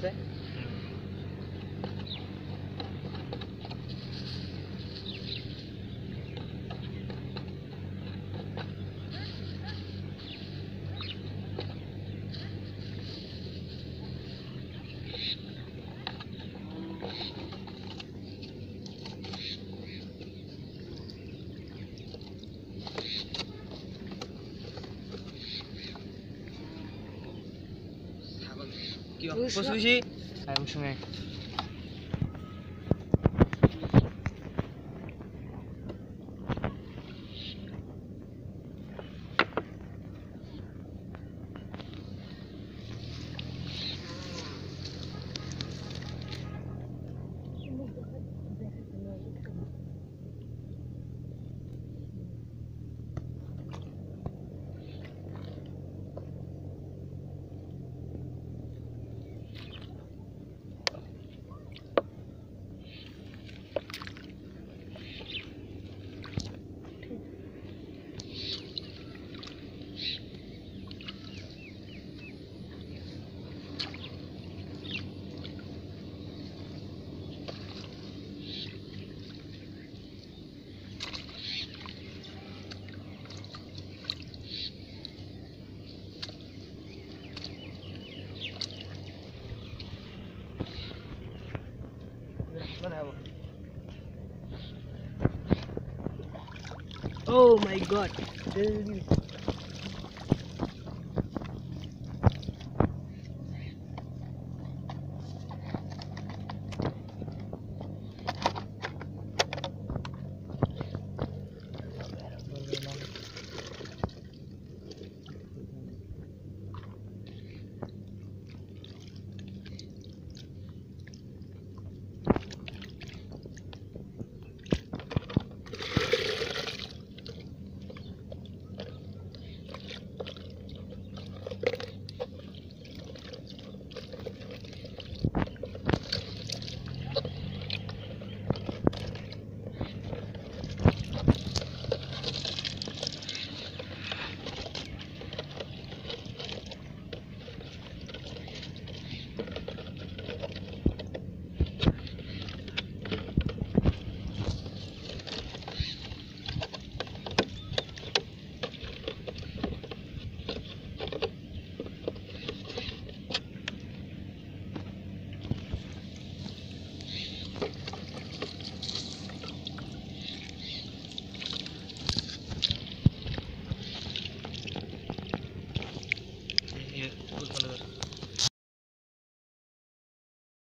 আছে 不熟悉。Oh my god. Gracias.